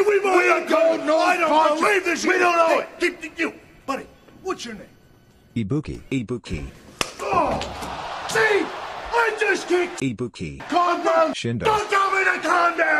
We, don't know. I don't believe this. We don't know Hey, You, you, buddy, what's your name? Ibuki. Ibuki. Oh, see, I just kicked. Ibuki. Calm down. Shindo. Don't tell me to calm down.